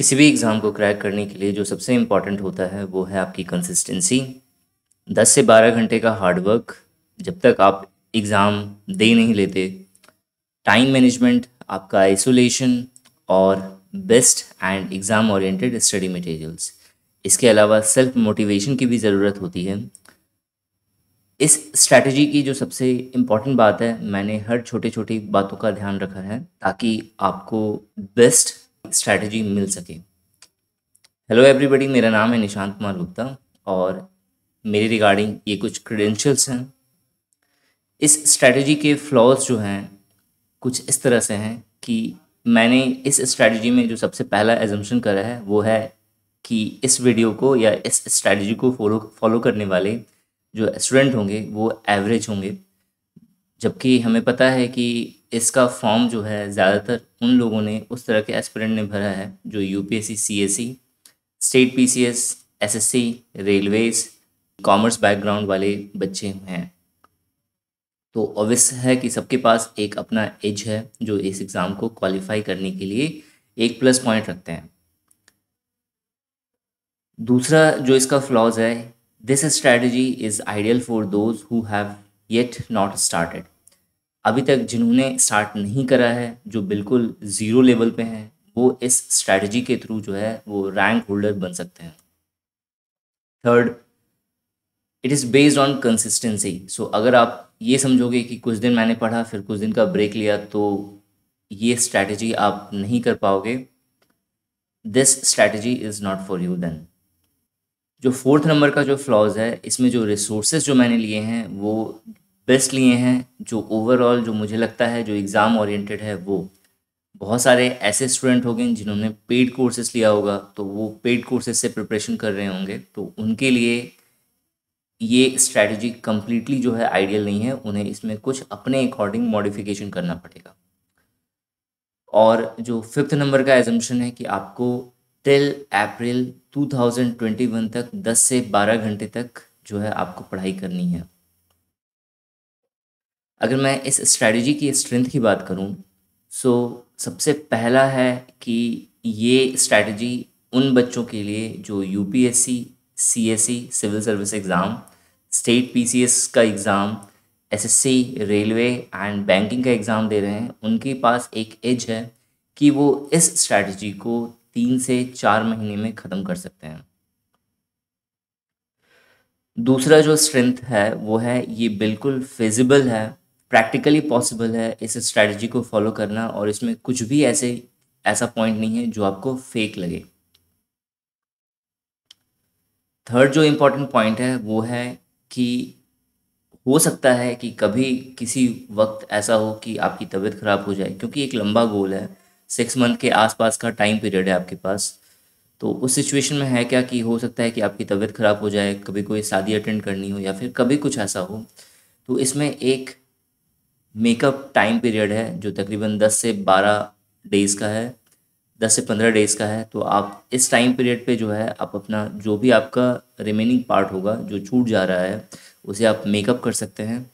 किसी भी एग्ज़ाम को क्रैक करने के लिए जो सबसे इंपॉर्टेंट होता है, वो है आपकी कंसिस्टेंसी दस से बारह घंटे का हार्डवर्क जब तक आप एग्ज़ाम दे नहीं लेते टाइम मैनेजमेंट आपका आइसोलेशन और best and exam oriented study materials इसके अलावा सेल्फ मोटिवेशन की भी ज़रूरत होती है. इस स्ट्रैटेजी की जो सबसे इंपॉर्टेंट बात है, मैंने हर छोटी छोटी बातों का ध्यान रखा है, ताकि आपको बेस्ट स्ट्रैटेजी मिल सके। हेलो एवरीबॉडी मेरा नाम है निशांत कुमार गुप्ता और मेरे रिगार्डिंग ये कुछ क्रेडेंशियल्स हैं। इस स्ट्रैटेजी के फ्लॉज जो हैं, कुछ इस तरह से हैं कि मैंने इस स्ट्रैटेजी में जो सबसे पहला एजम्पन करा है, वो है कि इस वीडियो को या इस स्ट्रैटेजी को फॉलो फॉलो करने वाले जो स्टूडेंट होंगे, वो एवरेज होंगे। जबकि हमें पता है कि इसका फॉर्म जो है ज़्यादातर उन लोगों ने उस तरह के एस्पिरेंट ने भरा है जो U P S C S C state P C S S S C railways, commerce background वाले बच्चे हैं। तो ऑब्वियस है कि सबके पास एक अपना एज है जो इस एग्ज़ाम को क्वालिफाई करने के लिए एक प्लस पॉइंट रखते हैं। दूसरा जो इसका फ्लॉज है this strategy is ideal for those who have yet not started अभी तक जिन्होंने स्टार्ट नहीं करा है, जो बिल्कुल ज़ीरो लेवल पे हैं, वो इस स्ट्रैटेजी के थ्रू जो है, वो रैंक होल्डर बन सकते हैं। Third it is based on consistency so अगर आप ये समझोगे कि कुछ दिन मैंने पढ़ा, फिर कुछ दिन का ब्रेक लिया तो ये स्ट्रैटेजी आप नहीं कर पाओगे। This strategy is not for you then जो फोर्थ नंबर का जो फ्लॉज है, इसमें जो रिसोर्सेज जो मैंने लिए हैं, वो बेस्ट लिए हैं, जो ओवरऑल जो मुझे लगता है, जो एग्ज़ाम ओरिएंटेड है, वो। बहुत सारे ऐसे स्टूडेंट होंगे जिन्होंने पेड कोर्सेज लिया होगा तो वो पेड कोर्सेज से प्रिपरेशन कर रहे होंगे तो उनके लिए ये स्ट्रैटेजी कम्प्लीटली जो है आइडियल नहीं है, उन्हें इसमें कुछ अपने अकॉर्डिंग मॉडिफिकेशन करना पड़ेगा। और जो फिफ्थ नंबर का एजम्पन है कि आपको टिल अप्रैल 2021 तक 10 से 12 घंटे तक जो है आपको पढ़ाई करनी है। अगर मैं इस स्ट्रैटेजी की स्ट्रेंथ की बात करूँ सो सबसे पहला है कि ये स्ट्रैटेजी उन बच्चों के लिए जो UPSC CSC civil service exam state PCS का exam SSC railway and banking का एग्ज़ाम दे रहे हैं, उनके पास एक एज है कि वो इस स्ट्रैटेजी को तीन से चार महीने में ख़त्म कर सकते हैं। दूसरा जो स्ट्रेंथ है, वो है ये बिल्कुल फिजिबल है प्रैक्टिकली पॉसिबल है इस स्ट्रैटेजी को फॉलो करना और इसमें कुछ भी ऐसे, ऐसा पॉइंट नहीं है जो आपको फेक लगे। थर्ड जो इम्पोर्टेंट पॉइंट है वो है कि हो सकता है कि कभी किसी वक्त ऐसा हो कि आपकी तबीयत ख़राब हो जाए, क्योंकि एक लंबा गोल है। सिक्स मंथ के आसपास का टाइम पीरियड है आपके पास। तो उस सिचुएशन में है क्या कि हो सकता है कि आपकी तबीयत ख़राब हो जाए, कभी कोई शादी अटेंड करनी हो या फिर कभी कुछ ऐसा हो। तो इसमें एक मेकअप टाइम पीरियड है, जो तकरीबन दस से बारह डेज़ का है, दस से पंद्रह डेज़ का है तो आप इस टाइम पीरियड पे जो है, आप अपना जो भी आपका रिमेनिंग पार्ट होगा, जो छूट जा रहा है, उसे आप मेकअप कर सकते हैं।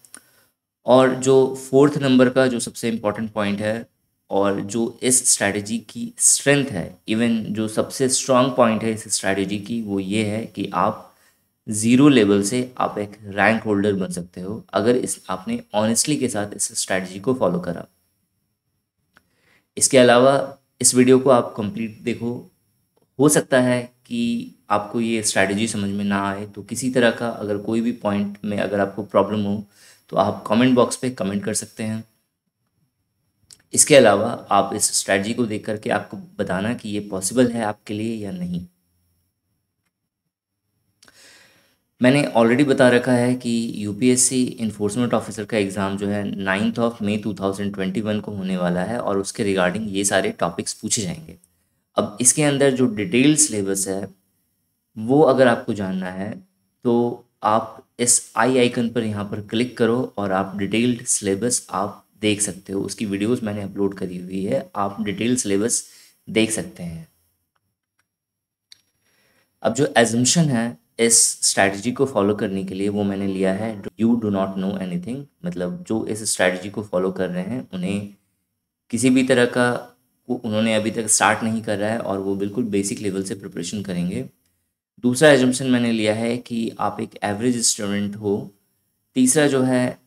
और जो फोर्थ नंबर का जो सबसे इंपॉर्टेंट पॉइंट है, और जो इस स्ट्रैटेजी की स्ट्रेंथ है, इवन जो सबसे स्ट्रॉन्ग पॉइंट है इस स्ट्रैटेजी की, वो ये है कि आप ज़ीरो लेवल से आप एक रैंक होल्डर बन सकते हो, अगर इस, आपने ऑनेस्टली के साथ इस स्ट्रैटेजी को फॉलो करा। इसके अलावा इस वीडियो को आप कंप्लीट देखो। हो सकता है कि आपको ये स्ट्रैटेजी समझ में ना आए तो किसी तरह का अगर कोई भी पॉइंट में अगर आपको प्रॉब्लम हो तो आप कमेंट बॉक्स पे कमेंट कर सकते हैं। इसके अलावा आप इस स्ट्रैटेजी को देख करके आपको बताना कि ये पॉसिबल है आपके लिए या नहीं। मैंने ऑलरेडी बता रखा है कि यूपीएससी इन्फोर्समेंट ऑफिसर का एग्ज़ाम जो है नाइन्थ ऑफ़ मई 2021 को होने वाला है और उसके रिगार्डिंग ये सारे टॉपिक्स पूछे जाएँगे। अब इसके अंदर जो डिटेल सिलेबस है, वो अगर आपको जानना है तो आप इस आई आइकन पर यहाँ पर क्लिक करो और आप डिटेल्ड सिलेबस आप देख सकते हो। उसकी वीडियोस मैंने अपलोड करी हुई है, आप डिटेल सिलेबस देख सकते हैं। अब जो एजम्पन है इस स्ट्रैटेजी को फॉलो करने के लिए वो मैंने लिया है। You do not know anything मतलब जो इस स्ट्रैटेजी को फॉलो कर रहे हैं, उन्हें किसी भी तरह का को उन्होंने अभी तक स्टार्ट नहीं कर रहा है और वो बिल्कुल बेसिक लेवल से प्रिपरेशन करेंगे। दूसरा एजम्पन मैंने लिया है कि आप एक एवरेज स्टूडेंट हो। तीसरा जो है,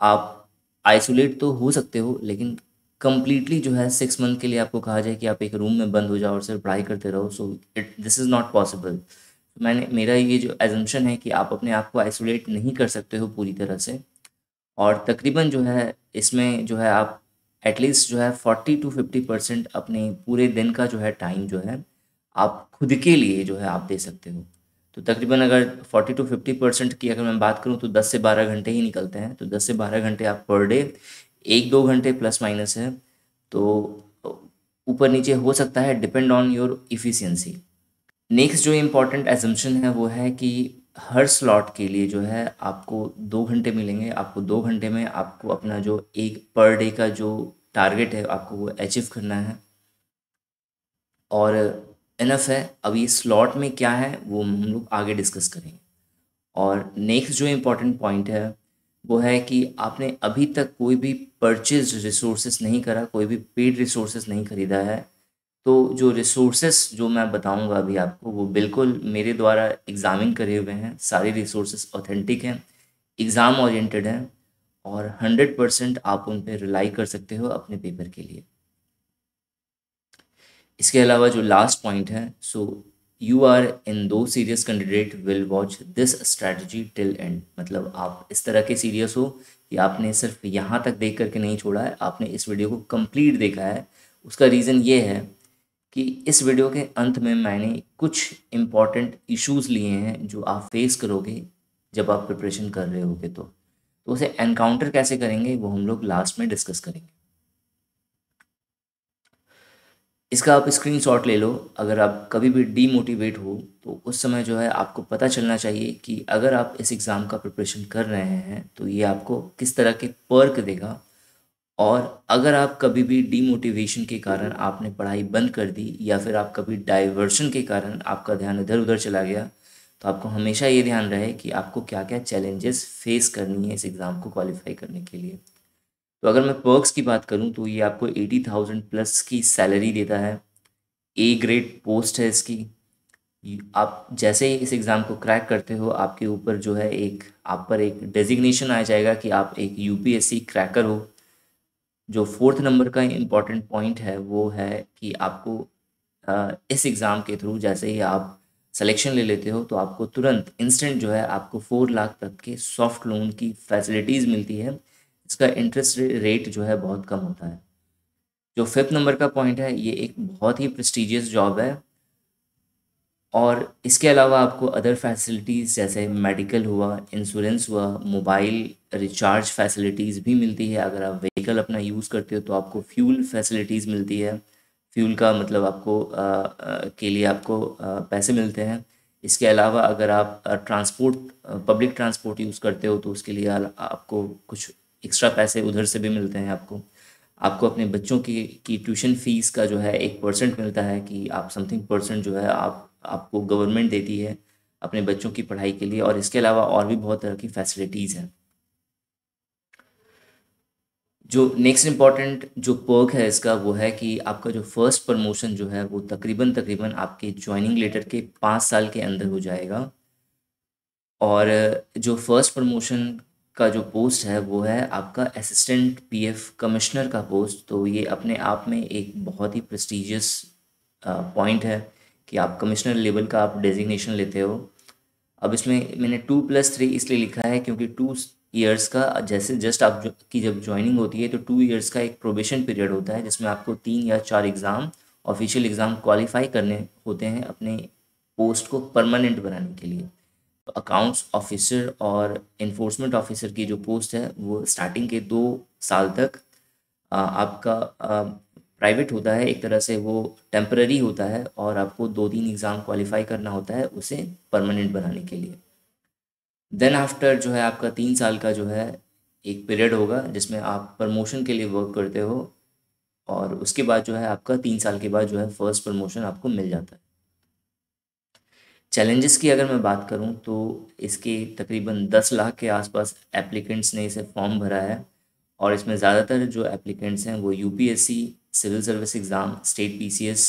आप आइसोलेट तो हो सकते हो, लेकिन कम्प्लीटली जो है सिक्स मंथ के लिए आपको कहा जाए कि आप एक रूम में बंद हो जाओ और सिर्फ़ पढ़ाई करते रहो। So it this is not possible मैंने, मेरा ये जो एजम्पन है कि आप अपने आप को आइसोलेट नहीं कर सकते हो पूरी तरह से, और तकरीबन जो है, इसमें जो है आप एटलीस्ट जो है फोर्टी टू फिफ्टी परसेंट अपने पूरे दिन का जो है टाइम जो है, आप खुद के लिए जो है आप दे सकते हो। तो तकरीबन अगर फोर्टी टू फिफ्टी परसेंट की अगर मैं बात करूँ तो दस से बारह घंटे ही निकलते हैं। तो दस से बारह घंटे आप पर डे एक दो घंटे प्लस माइनस है। तो ऊपर नीचे हो सकता है depend on your efficiency next जो इम्पोर्टेंट एजम्पन है वो है कि हर स्लॉट के लिए जो है आपको दो घंटे मिलेंगे। आपको दो घंटे में आपको अपना जो एक पर डे का जो टारगेट है आपको वो अचीव करना है। और इनफ है। अभी स्लॉट में क्या है वो हम लोग आगे डिस्कस करेंगे। और नेक्स्ट जो इम्पोर्टेंट पॉइंट है वो है कि आपने अभी तक कोई भी परचेज रिसोर्सेस नहीं करा, कोई भी पेड रिसोर्सेस नहीं खरीदा है। तो जो रिसोर्सेस जो मैं बताऊँगा अभी आपको, वो बिल्कुल मेरे द्वारा एग्ज़ामिन करे हुए हैं। सारे रिसोर्सेस ऑथेंटिक हैं एग्ज़ाम ओरिएंटेड हैं और हंड्रेड परसेंट आप उन पर रिलाई कर सकते हो अपने पेपर के लिए। इसके अलावा जो लास्ट पॉइंट है सो you are into serious candidate will watch this strategy till end मतलब आप इस तरह के सीरियस हो कि आपने सिर्फ़ यहाँ तक देख करके नहीं छोड़ा है, आपने इस वीडियो को कंप्लीट देखा है। उसका रीज़न ये है कि इस वीडियो के अंत में मैंने कुछ इंपॉर्टेंट इश्यूज़ लिए हैं जो आप फेस करोगे जब आप प्रिपरेशन कर रहे होगे तो। तो उसे एनकाउंटर कैसे करेंगे वो हम लोग लास्ट में डिस्कस करेंगे। इसका आप स्क्रीन शॉट ले लो। अगर आप कभी भी डीमोटिवेट हो तो उस समय जो है आपको पता चलना चाहिए कि अगर आप इस एग्ज़ाम का प्रिपरेशन कर रहे हैं तो ये आपको किस तरह के पर्क देगा और अगर आप कभी भी डीमोटिवेशन के कारण आपने पढ़ाई बंद कर दी या फिर आप कभी डाइवर्शन के कारण आपका ध्यान इधर उधर चला गया तो आपको हमेशा ये ध्यान रहे कि आपको क्या क्या चैलेंजेस फेस करनी है इस एग्ज़ाम को क्वालिफाई करने के लिए। तो अगर मैं पर्क्स की बात करूँ तो ये आपको एटी थाउज़ेंड प्लस की सैलरी देता है। ए ग्रेड पोस्ट है इसकी। आप जैसे ही इस एग्ज़ाम को क्रैक करते हो, आपके ऊपर जो है एक, आप पर एक डेजिग्नेशन आ जाएगा कि आप एक यूपीएससी क्रैकर हो। जो फोर्थ नंबर का इंपॉर्टेंट पॉइंट है, वो है कि आपको इस एग्ज़ाम के थ्रू जैसे ही आप सिलेक्शन ले लेते हो तो आपको तुरंत इंस्टेंट जो है आपको फोर लाख तक के सॉफ्ट लोन की फैसिलिटीज़ मिलती है। इसका इंटरेस्ट रेट जो है बहुत कम होता है। जो फिफ्थ नंबर का पॉइंट है, ये एक बहुत ही प्रेस्टिजियस जॉब है। और इसके अलावा आपको अदर फैसिलिटीज़ जैसे मेडिकल हुआ इंश्योरेंस हुआ मोबाइल रिचार्ज फैसिलिटीज़ भी मिलती है, अगर आप व्हीकल अपना यूज़ करते हो तो आपको फ्यूल फैसिलिटीज़ मिलती है। फ्यूल का मतलब आपको आ, आ, के लिए आपको आ, पैसे मिलते हैं। इसके अलावा अगर आप ट्रांसपोर्ट पब्लिक ट्रांसपोर्ट यूज़ करते हो तो उसके लिए आपको कुछ एक्स्ट्रा पैसे उधर से भी मिलते हैं आपको। आपको अपने बच्चों की की ट्यूशन फ़ीस का जो है एक परसेंट मिलता है कि आप समथिंग परसेंट जो है आप आपको गवर्नमेंट देती है अपने बच्चों की पढ़ाई के लिए और इसके अलावा और भी बहुत तरह की फैसिलिटीज़ हैं। जो नेक्स्ट इंपॉर्टेंट जो पर्क है इसका वो है कि आपका जो फ़र्स्ट प्रमोशन जो है वो तकरीबन तकरीबन आपके ज्वाइनिंग लेटर के पाँच साल के अंदर हो जाएगा। और जो फ़र्स्ट प्रमोशन का जो पोस्ट है वो है आपका असिस्टेंट पीएफ कमिश्नर का पोस्ट तो ये अपने आप में एक बहुत ही प्रेस्टिजियस पॉइंट है कि आप कमिश्नर लेवल का आप डेजिग्नेशन लेते हो। अब इसमें मैंने टू प्लस थ्री इसलिए लिखा है क्योंकि टू ईयर्स का जैसे जस्ट आप की जब ज्वाइनिंग होती है तो टू ईयर्स का एक प्रोबेशन पीरियड होता है जिसमें आपको तीन या चार एग्ज़ाम ऑफिशियल एग्ज़ाम क्वालिफाई करने होते हैं अपने पोस्ट को परमानेंट बनाने के लिए। तो अकाउंट्स ऑफिसर और इन्फोर्समेंट ऑफिसर की जो पोस्ट है वो स्टार्टिंग के दो साल तक आ, आपका प्राइवेट होता है एक तरह से वो टेम्पररी होता है और आपको दो तीन एग्ज़ाम क्वालिफाई करना होता है उसे परमानेंट बनाने के लिए। देन आफ्टर जो है आपका तीन साल का जो है एक पीरियड होगा जिसमें आप प्रमोशन के लिए वर्क करते हो और उसके बाद जो है आपका तीन साल के बाद जो है फ़र्स्ट प्रमोशन आपको मिल जाता है। चैलेंजेस की अगर मैं बात करूँ तो इसके तकरीबन दस लाख के आसपास एप्लीकेंट्स ने इसे फॉर्म भरा है और इसमें ज़्यादातर जो एप्लीकेंट्स हैं वो UPSC civil service exam state P C S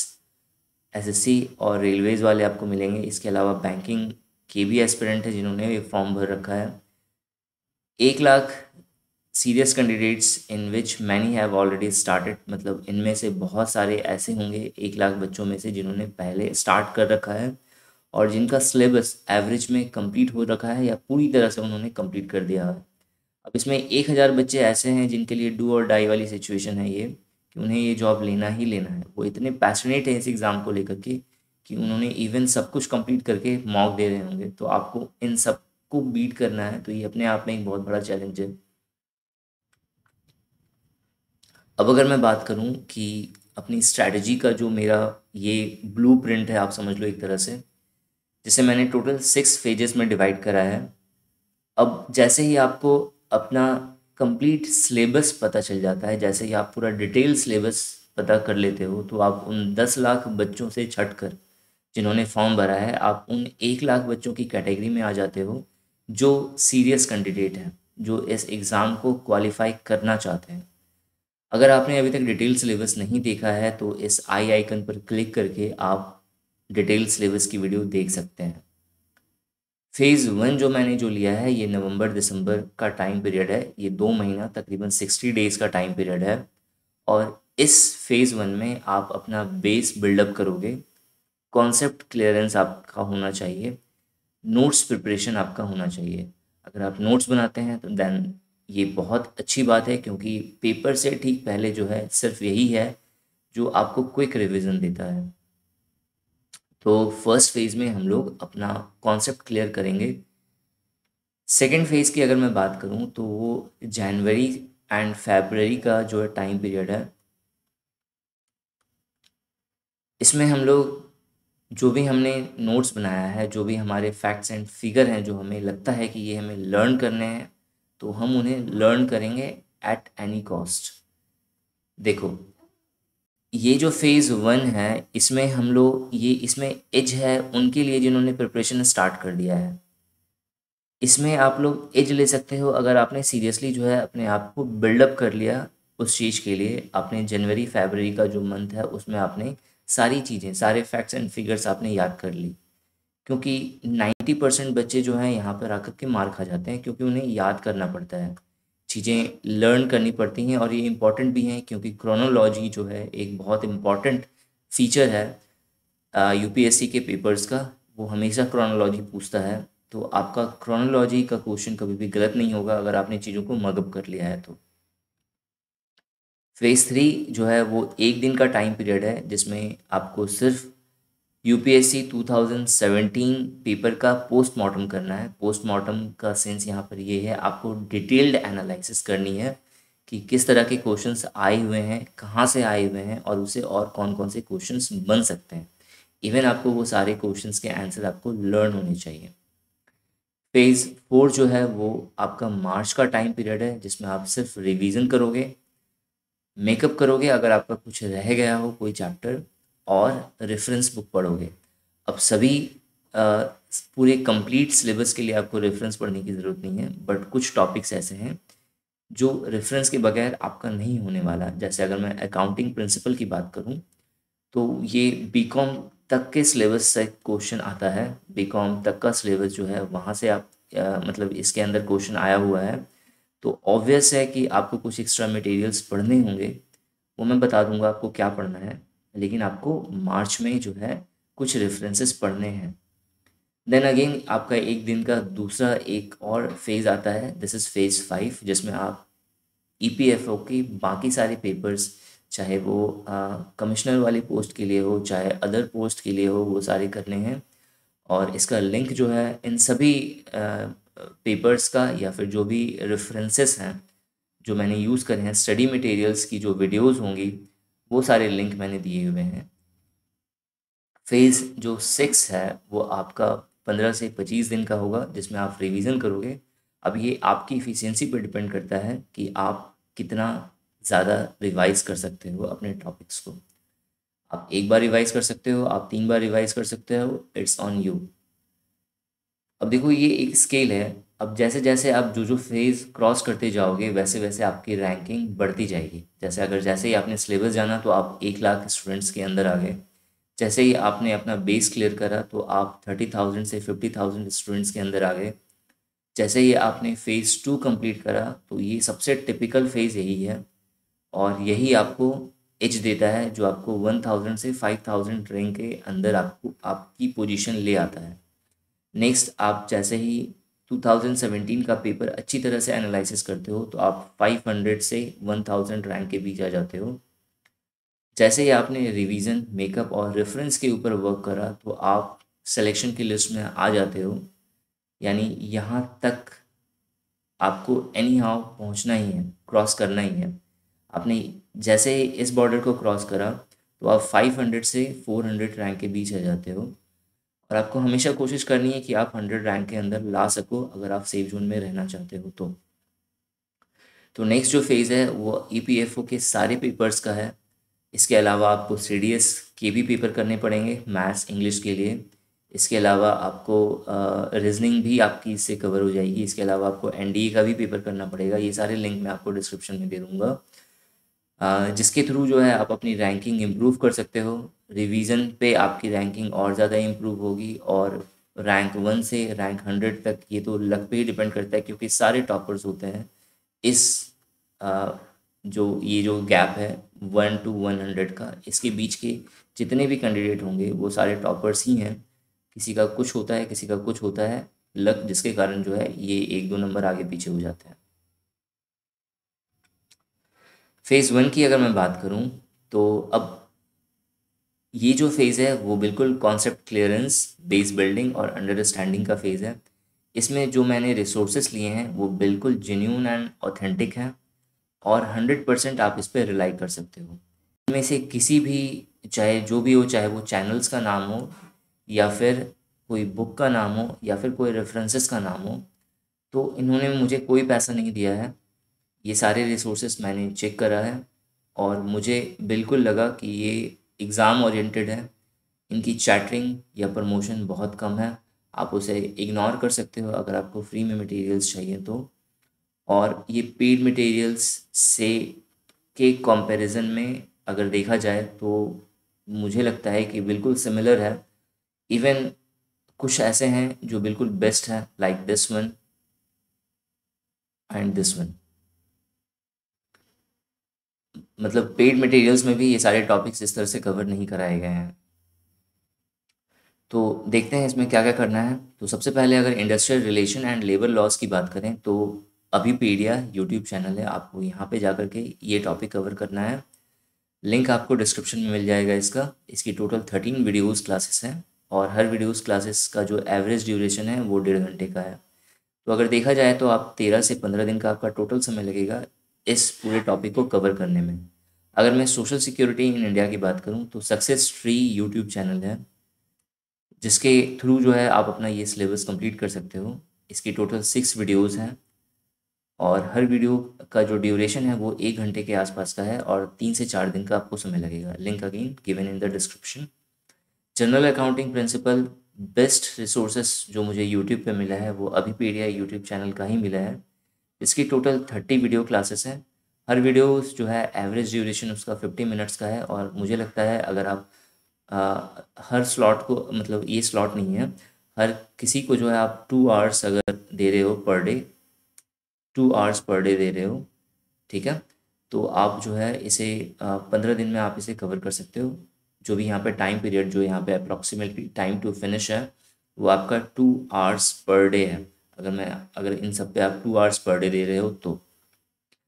S S C और रेलवेज़ वाले आपको मिलेंगे। इसके अलावा बैंकिंग के भी एस्पिरेंट है जिन्होंने ये फॉर्म भर रखा है। एक lakh serious candidates in which many have already started मतलब इनमें से बहुत सारे ऐसे होंगे, एक लाख बच्चों में से जिन्होंने पहले स्टार्ट कर रखा है और जिनका सिलेबस एवरेज में कंप्लीट हो रखा है या पूरी तरह से उन्होंने कंप्लीट कर दिया है। अब इसमें एक हज़ार बच्चे ऐसे हैं जिनके लिए डू और डाई वाली सिचुएशन है ये, कि उन्हें ये जॉब लेना ही लेना है। वो इतने पैशनेट हैं इस एग्ज़ाम को लेकर के कि उन्होंने इवन सब कुछ कंप्लीट करके मॉक दे रहे होंगे। तो आपको इन सबको बीट करना है तो ये अपने आप में एक बहुत बड़ा चैलेंज है। अब अगर मैं बात करूँ कि अपनी स्ट्रैटेजी का जो मेरा ये ब्लू है, आप समझ लो एक तरह से, जिसे मैंने टोटल सिक्स फेजेस में डिवाइड करा है, अब जैसे ही आपको अपना कंप्लीट सिलेबस पता चल जाता है, जैसे ही आप पूरा डिटेल सिलेबस पता कर लेते हो तो आप उन दस लाख बच्चों से छट कर जिन्होंने फॉर्म भरा है आप उन एक लाख बच्चों की कैटेगरी में आ जाते हो जो सीरियस कैंडिडेट हैं जो इस एग्ज़ाम को क्वालिफाई करना चाहते हैं। अगर आपने अभी तक डिटेल सिलेबस नहीं देखा है तो इस आई आइकन पर क्लिक करके आप डिटेल सिलेबस की वीडियो देख सकते हैं। फ़ेज़ वन जो मैंने जो लिया है ये नवंबर दिसंबर का टाइम पीरियड है ये दो महीना तकरीबन सिक्सटी डेज़ का टाइम पीरियड है। और इस फ़ेज़ वन में आप अपना बेस बिल्डअप करोगे कॉन्सेप्ट क्लियरेंस आपका होना चाहिए। नोट्स प्रिपरेशन आपका होना चाहिए। अगर आप नोट्स बनाते हैं तो देन ये बहुत अच्छी बात है, क्योंकि पेपर से ठीक पहले जो है, सिर्फ़ यही है, जो आपको क्विक रिवीजन देता है। तो फ़र्स्ट फ़ेज़ में हम लोग अपना कॉन्सेप्ट क्लियर करेंगे। सेकेंड फ़ेज़ की अगर मैं बात करूँ तो वो जनवरी एंड फेबररी का जो है टाइम पीरियड है। इसमें हम लोग जो भी हमने नोट्स बनाया है, जो भी हमारे फैक्ट्स एंड फिगर हैं, जो हमें लगता है कि ये हमें लर्न करने हैं तो हम उन्हें लर्न करेंगे एट एनी कॉस्ट देखो, ये जो फ़ेज़ वन है, इसमें हम लोग, ये इसमें एज है उनके लिए जिन्होंने प्रिपरेशन स्टार्ट कर दिया है। इसमें आप लोग एज ले सकते हो अगर आपने सीरियसली जो है अपने आप को बिल्डअप कर लिया उस चीज़ के लिए। आपने जनवरी फेबररी का जो मंथ है, उसमें आपने सारी चीज़ें, सारे फैक्ट्स एंड फिगर्स आपने याद कर ली। क्योंकि 90 परसेंट बच्चे जो हैं यहाँ पर आकर के मार खा जाते हैं क्योंकि उन्हें याद करना पड़ता है। चीज़ें लर्न करनी पड़ती हैं और ये इंपॉर्टेंट भी हैं क्योंकि क्रोनोलॉजी जो है एक बहुत इंपॉर्टेंट फीचर है यूपीएससी के पेपर्स का। वो हमेशा क्रोनोलॉजी पूछता है। तो आपका क्रोनोलॉजी का क्वेश्चन कभी भी गलत नहीं होगा अगर आपने चीज़ों को मगअप कर लिया है तो। फ़ेज़ थ्री जो है वो एक दिन का टाइम पीरियड है, जिसमें आपको सिर्फ़ यूपीएससी 2017 पेपर का पोस्टमार्टम करना है। पोस्टमार्टम का सेंस यहाँ पर ये है, आपको डिटेल्ड एनालिसिस करनी है कि किस तरह के क्वेश्चंस आए हुए हैं, कहाँ से आए हुए हैं और उसे और कौन कौन से क्वेश्चंस बन सकते हैं। इवन आपको वो सारे क्वेश्चंस के आंसर आपको लर्न होने चाहिए। फ़ेज़ फोर जो है वो आपका मार्च का टाइम पीरियड है, जिसमें आप सिर्फ़ रिवीजन करोगे। मेकअप करोगे अगर आपका कुछ रह गया हो कोई चैप्टर और रेफरेंस बुक पढ़ोगे। अब सभी आ, पूरे कंप्लीट सिलेबस के लिए आपको रेफरेंस पढ़ने की ज़रूरत नहीं है बट कुछ टॉपिक्स ऐसे हैं जो रेफरेंस के बगैर आपका नहीं होने वाला। जैसे अगर मैं अकाउंटिंग प्रिंसिपल की बात करूँ तो ये बीकॉम तक के सिलेबस से क्वेश्चन आता है। बीकॉम तक का सिलेबस जो है वहाँ से आप आ, मतलब इसके अंदर क्वेश्चन आया हुआ है। तो ऑब्वियस है कि आपको कुछ एक्स्ट्रा मटेरियल्स पढ़ने होंगे। वो मैं बता दूँगा आपको क्या पढ़ना है, लेकिन आपको मार्च में जो है कुछ रेफरेंसेस पढ़ने हैं। देन अगेन आपका एक दिन का दूसरा एक और फ़ेज़ आता है। दिस इज़ फ़ेज़ फाइव जिसमें आप ई पी एफ़ ओ की बाकी सारे पेपर्स चाहे वो कमिश्नर वाली पोस्ट के लिए हो, चाहे अदर पोस्ट के लिए हो, वो सारे करने हैं। और इसका लिंक जो है इन सभी पेपर्स का या फिर जो भी रेफरेंसेस हैं, जो मैंने यूज़ करे हैं स्टडी मटेरियल्स की जो वीडियोस होंगी, वो सारे लिंक मैंने दिए हुए हैं। फ़ेज़ जो सिक्स है, वो आपका पंद्रह से पच्चीस दिन का होगा, जिसमें आप रिवीजन करोगे। अब ये आपकी इफ़िशियंसी पर डिपेंड करता है कि आप कितना ज़्यादा रिवाइज कर सकते हो अपने टॉपिक्स को। आप एक बार रिवाइज कर सकते हो, आप तीन बार रिवाइज कर सकते हो इट्स ऑन यू अब देखो ये एक स्केल है। अब जैसे जैसे आप जो जो फ़ेज़ क्रॉस करते जाओगे वैसे वैसे आपकी रैंकिंग बढ़ती जाएगी। जैसे अगर जैसे ही आपने सिलेबस जाना तो आप एक लाख स्टूडेंट्स के अंदर आ गए। जैसे ही आपने अपना बेस क्लियर करा तो आप थर्टी थाउज़ेंड से फिफ्टी थाउज़ेंड स्टूडेंट्स के अंदर आ गए। जैसे ही आपने फ़ेज़ टू कंप्लीट करा तो ये सबसे टिपिकल फ़ेज़ यही है। और यही आपको एज देता है, जो आपको वन थाउज़ेंड से फाइव थाउज़ेंड रैंक के अंदर आपको, आपकी पोजीशन ले आता है। नेक्स्ट आप जैसे ही 2017 का पेपर अच्छी तरह से एनालिसिस करते हो तो आप 500 से 1000 रैंक के बीच आ जाते हो। जैसे ही आपने रिवीजन मेकअप और रेफरेंस के ऊपर वर्क करा तो आप सिलेक्शन की लिस्ट में आ जाते हो। यानी यहाँ तक आपको एनी हाउ पहुँचना ही है क्रॉस करना ही है। आपने जैसे ही इस बॉर्डर को क्रॉस करा तो आप 500 से 400 रैंक के बीच आ जाते हो। और आपको हमेशा कोशिश करनी है कि आप हंड्रेड रैंक के अंदर ला सको अगर आप सेफ़ जोन में रहना चाहते हो तो। तो नेक्स्ट जो फ़ेज़ है, वो ई e के सारे पेपर्स का है। इसके अलावा आपको सी डी एस के भी पेपर करने पड़ेंगे मैथ्स इंग्लिश के लिए। इसके अलावा आपको रीजनिंग भी आपकी इससे कवर हो जाएगी। इसके अलावा आपको एन डी ए का भी पेपर करना पड़ेगा। ये सारे लिंक मैं आपको डिस्क्रिप्शन में दे दूँगा। जिसके थ्रू जो है, आप अपनी रैंकिंग इम्प्रूव कर सकते हो। रिवीजन पे आपकी रैंकिंग और ज़्यादा इम्प्रूव होगी और रैंक वन से रैंक हंड्रेड तक ये तो लक पे ही डिपेंड करता है क्योंकि सारे टॉपर्स होते हैं। इस आ, जो ये जो गैप है वन टू वन हंड्रेड का इसके बीच के जितने भी कैंडिडेट होंगे वो सारे टॉपर्स ही हैं। किसी का कुछ होता है किसी का कुछ होता है लक जिसके कारण जो है ये एक दो नंबर आगे पीछे हो जाते हैं। फ़ेज़ वन की अगर मैं बात करूँ तो अब ये जो फ़ेज़ है, वो बिल्कुल कॉन्सेप्ट क्लियरेंस बेस बिल्डिंग और अंडरस्टैंडिंग का फ़ेज़ है। इसमें जो मैंने रिसोर्सेस लिए हैं, वो बिल्कुल जेन्यून एंड ऑथेंटिक हैं और हंड्रेड परसेंट आप इस पर रिलाई कर सकते हो। इनमें से किसी भी, चाहे जो भी हो, चाहे वो चैनल्स का नाम हो या फिर कोई बुक का नाम हो या फिर कोई रेफरेंसेस का नाम हो तो इन्होंने मुझे कोई पैसा नहीं दिया है। ये सारे रिसोर्सेस मैंने चेक करा है और मुझे बिल्कुल लगा कि ये एग्ज़ाम ओरिएंटेड है, इनकी चैटरिंग या प्रमोशन बहुत कम है, आप उसे इग्नोर कर सकते हो अगर आपको फ्री में मटेरियल्स चाहिए तो। और ये पेड मटेरियल्स से के कंपैरिजन में अगर देखा जाए तो मुझे लगता है कि बिल्कुल सिमिलर है। इवन कुछ ऐसे हैं जो बिल्कुल बेस्ट है like this one and this one मतलब पेड मटेरियल्स में भी ये सारे टॉपिक्स इस तरह से कवर नहीं कराए गए हैं। तो देखते हैं इसमें क्या क्या करना है। तो सबसे पहले अगर industrial relation and labour laws की बात करें तो अभी पीडिया यूट्यूब चैनल है। आपको यहाँ पे जा कर के ये टॉपिक कवर करना है। लिंक आपको डिस्क्रिप्शन में मिल जाएगा इसका। इसकी टोटल थर्टीन वीडियोज़ क्लासेस हैं और हर वीडियोज़ क्लासेस का जो एवरेज ड्यूरेशन है वो डेढ़ घंटे का है। तो अगर देखा जाए तो आप तेरह से पंद्रह दिन का आपका टोटल समय लगेगा। इस पूरे टॉपिक को कवर करने में। अगर मैं सोशल सिक्योरिटी इन इंडिया की बात करूँ तो सक्सेस ट्री यूट्यूब चैनल है, जिसके थ्रू जो है आप अपना ये सिलेबस कंप्लीट कर सकते हो। इसकी टोटल सिक्स वीडियोस हैं और हर वीडियो का जो ड्यूरेशन है वो एक घंटे के आसपास का है और तीन से चार दिन का आपको समय लगेगा। Link again given in the description general accounting principle best resources जो मुझे यूट्यूब पे मिला है, वो अभी पीडिया यूट्यूब चैनल का ही मिला है। इसकी टोटल थर्टी वीडियो क्लासेस हैं। हर वीडियो जो है एवरेज ड्यूरेशन उसका फिफ्टी मिनट्स का है और मुझे लगता है अगर आप आ, हर स्लॉट को मतलब ये स्लॉट नहीं है हर किसी को जो है आप टू आवर्स अगर दे रहे हो per day two hours per day दे रहे हो ठीक है? तो आप जो है इसे पंद्रह दिन में आप इसे कवर कर सकते हो। जो भी यहाँ पे टाइम पीरियड जो यहाँ पे अप्रॉक्सीमेटली टाइम टू फिनिश है वो आपका टू आवर्स पर डे है। अगर मैं अगर इन सब पे आप टू आवर्स पर डे दे रहे हो तो।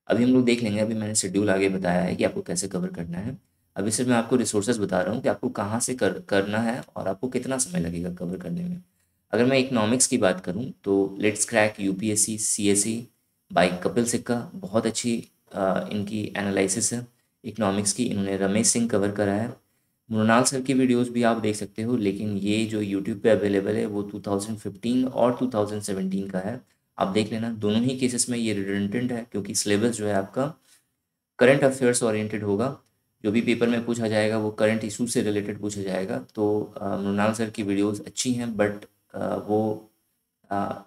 अभी हम लोग देख लेंगे अभी मैंने शेड्यूल आगे बताया है कि आपको कैसे कवर करना है। अभी सिर्फ़ मैं आपको रिसोर्सेज बता रहा हूँ कि आपको कहाँ से कर करना है और आपको कितना समय लगेगा कवर करने में। अगर मैं इकनॉमिक्स की बात करूँ तो let's crack U P S C C S C by Kapil Sikka बहुत अच्छी आ, इनकी एनालिसिस है। इकनॉमिक्स की इन्होंने रमेश सिंह कवर करा है। मृणाल सर की वीडियोस भी आप देख सकते हो, लेकिन ये जो यूट्यूब पे अवेलेबल है, वो 2015 और 2017 का है। आप देख लेना, दोनों ही केसेस में ये रिडेंटेंट है, क्योंकि सिलेबस जो है आपका करंट अफेयर्स ओरिएंटेड होगा। जो भी पेपर में पूछा जाएगा, वो करंट इशू से रिलेटेड पूछा जाएगा। तो मृणाल सर की वीडियोज़ अच्छी हैं बट वो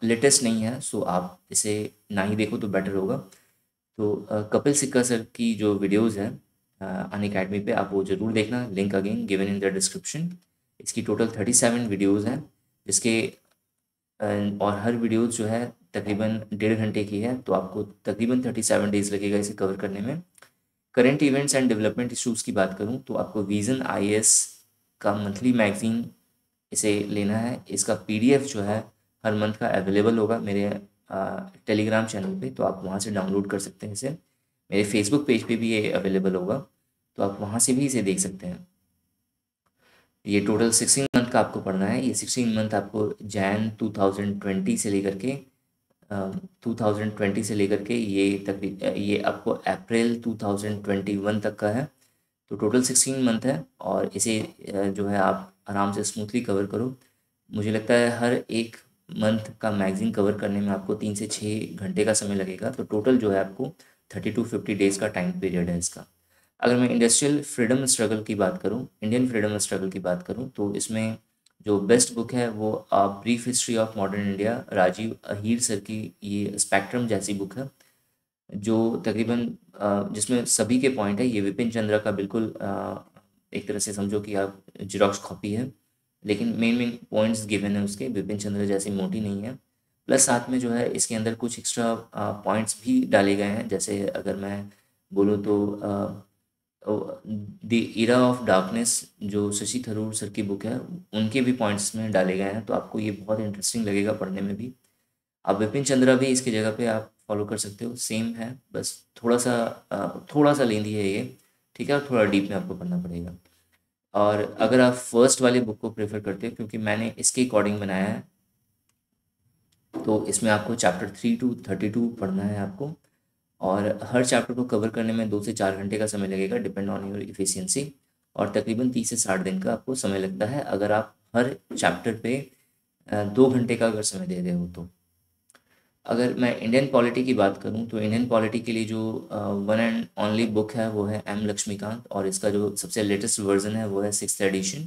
लेटेस्ट नहीं है सो आप इसे ना ही देखो तो बेटर होगा। तो कपिल सिक्का सर की जो वीडियोज़ हैं अन अकेडमी पे, आप वो ज़रूर देखना link again given in the description इसकी टोटल थर्टी सेवन वीडियोज़ हैं, जिसके और हर वीडियोज़ जो है, तकरीबन डेढ़ घंटे की है तो आपको तकरीबन थर्टी सेवन डेज़ लगेगा इसे कवर करने में। Current events and development issues की बात करूँ तो आपको विज़न आई का मंथली मैगज़ीन इसे लेना है। इसका पीडीएफ जो है, हर मंथ का अवेलेबल होगा मेरे टेलीग्राम चैनल पे तो आप वहाँ से डाउनलोड कर सकते हैं इसे। मेरे फेसबुक पेज पे भी ये अवेलेबल होगा। तो आप वहाँ से भी इसे देख सकते हैं। ये टोटल सिक्सटीन मंथ का आपको पढ़ना है। ये सिक्सटीन मंथ आपको जैन टू थाउज़ेंड ट्वेंटी से लेकर के टू थाउज़ेंड ट्वेंटी से लेकर के ये तक, ये आपको April two thousand twenty one तक का है। तो टोटल सिक्सटीन मंथ है और इसे जो है आप आराम से स्मूथली कवर करो। मुझे लगता है हर एक मंथ का मैगज़ीन कवर करने में आपको तीन से छः घंटे का समय लगेगा। तो टोटल जो है आपको थर्टी टू फिफ्टी डेज़ का टाइम पीरियड है इसका। अगर मैं इंडस्ट्रियल फ्रीडम स्ट्रगल की बात करूँ इंडियन फ्रीडम स्ट्रगल की बात करूँ तो इसमें जो बेस्ट बुक है वो brief history of modern India Rajiv Ahir sir की ये स्पेक्ट्रम जैसी बुक है, जो तकरीबन जिसमें सभी के पॉइंट है। ये विपिन चंद्रा का बिल्कुल एक तरह से समझो कि आप जीरोक्स कॉपी है, लेकिन मेन मेन पॉइंट्स गिवन है उसके। विपिन चंद्र जैसी मोटी नहीं है। प्लस साथ में जो है, इसके अंदर कुछ एक्स्ट्रा पॉइंट्स भी डाले गए हैं। जैसे अगर मैं बोलूँ तो द इरा ऑफ़ डार्कनेस जो शशि थरूर सर की बुक है, उनके भी पॉइंट्स में डाले गए हैं तो आपको ये बहुत इंटरेस्टिंग लगेगा पढ़ने में भी। आप विपिन चंद्रा भी इसकी जगह पे आप फॉलो कर सकते हो सेम है, बस थोड़ा सा थोड़ा सा लेंदी है ये, ठीक है, और थोड़ा डीप में आपको पढ़ना पड़ेगा। और अगर आप फ़र्स्ट वाले बुक को प्रेफर करते हो, क्योंकि मैंने इसके अकॉर्डिंग बनाया है तो इसमें आपको chapter three to thirty two पढ़ना है आपको। और हर चैप्टर को कवर करने में दो से चार घंटे का समय लगेगा डिपेंड ऑन योर इफ़िशियंसी और तकरीबन तीस से साठ दिन का आपको समय लगता है अगर आप हर चैप्टर पे दो घंटे का अगर समय दे रहे हो तो। अगर मैं इंडियन पॉलिटी की बात करूँ तो इंडियन पॉलिटी के लिए जो वन एंड ओनली बुक है वो है एम लक्ष्मीकांत और इसका जो सबसे लेटेस्ट वर्जन है वो है सिक्स एडिशन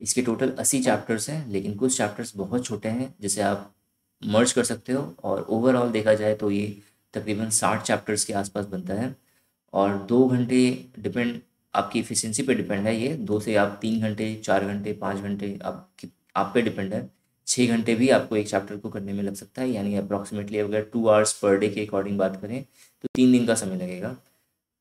इसके टोटल अस्सी चैप्टर्स हैं, लेकिन कुछ चैप्टर्स बहुत छोटे हैं जिसे आप मर्ज कर सकते हो और ओवरऑल देखा जाए तो ये तकरीबन साठ चैप्टर्स के आसपास बनता है और दो घंटे डिपेंड आपकी इफ़िशेंसी पे डिपेंड है ये। दो से आप तीन घंटे, चार घंटे, पाँच घंटे, आप आप पे डिपेंड है। छः घंटे भी आपको एक चैप्टर को करने में लग सकता है, यानी अप्रॉक्सीमेटली अगर टू आवर्स पर डे के अकॉर्डिंग बात करें तो तीन दिन का समय लगेगा